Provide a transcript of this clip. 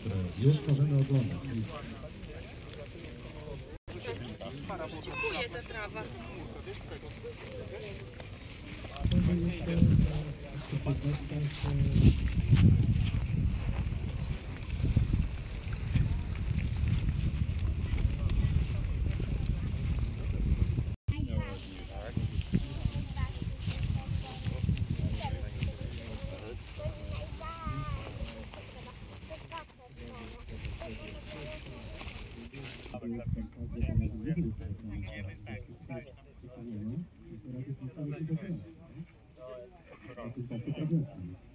które już możemy oglądać. Dziękuję za trawa. Thank you.